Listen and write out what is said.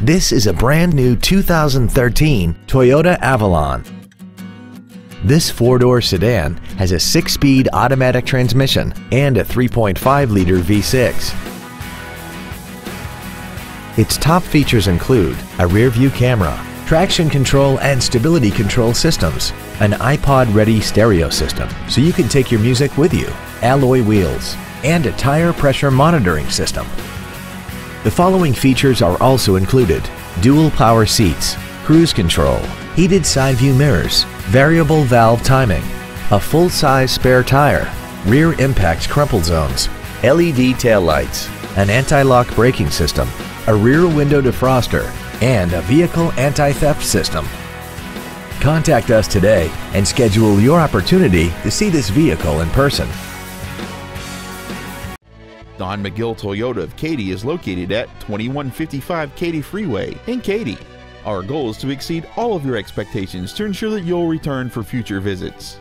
This is a brand new 2013 Toyota Avalon. This four-door sedan has a six-speed automatic transmission and a 3.5-liter V6. Its top features include a rear-view camera, traction control and stability control systems, an iPod-ready stereo system so you can take your music with you, alloy wheels, and a tire pressure monitoring system. The following features are also included. Dual power seats, cruise control, heated side view mirrors, variable valve timing, a full-size spare tire, rear impact crumple zones, LED taillights, an anti-lock braking system, a rear window defroster, and a vehicle anti-theft system. Contact us today and schedule your opportunity to see this vehicle in person. Don McGill Toyota of Katy is located at 2155 Katy Freeway in Katy. Our goal is to exceed all of your expectations to ensure that you'll return for future visits.